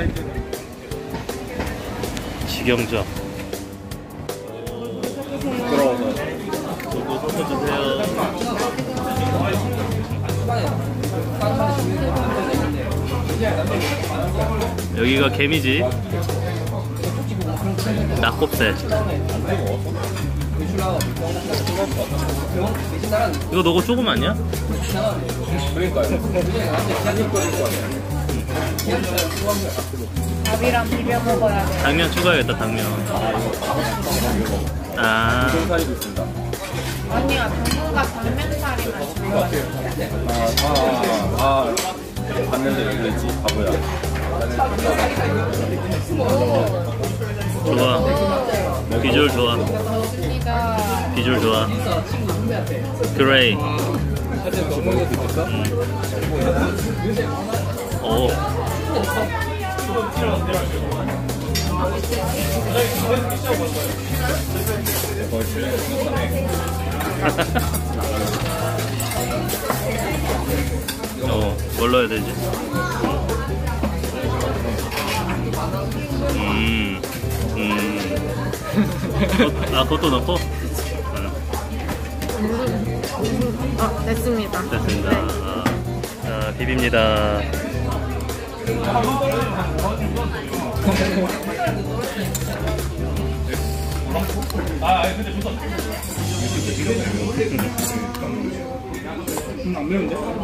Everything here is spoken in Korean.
섞어주세요. 여기가 개미지. 낙곱새. 이거 너거 조금 아니야? 밥이랑 비벼 먹어야 돼. 당면 추가해야겠다 당면. 아 살이도 있습니다. 아니야, 당분간 당면살이만 좋아. 아, 아, 아. 봤는데 여기 있지, 바보야. 좋아. 비주얼 좋아. 비주얼 좋아. 그레이. 오. 어, 뭘로 해야 되지? 음, 음. 아, 그것도 넣고? 음, 어, 됐습니다. 됐습니다. 아, 자, 비빕니다. 아, 아니, 근데 좋다. 안 매운데?